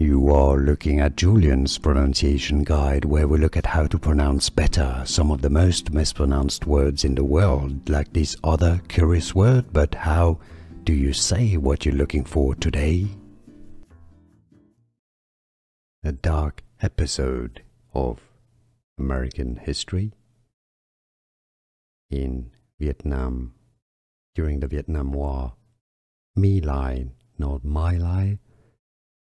You are looking at Julien's pronunciation guide, where we look at how to pronounce better some of the most mispronounced words in the world, like this other curious word. But how do you say what you're looking for today? A dark episode of American history in Vietnam during the Vietnam War. My Lai, not My Lai,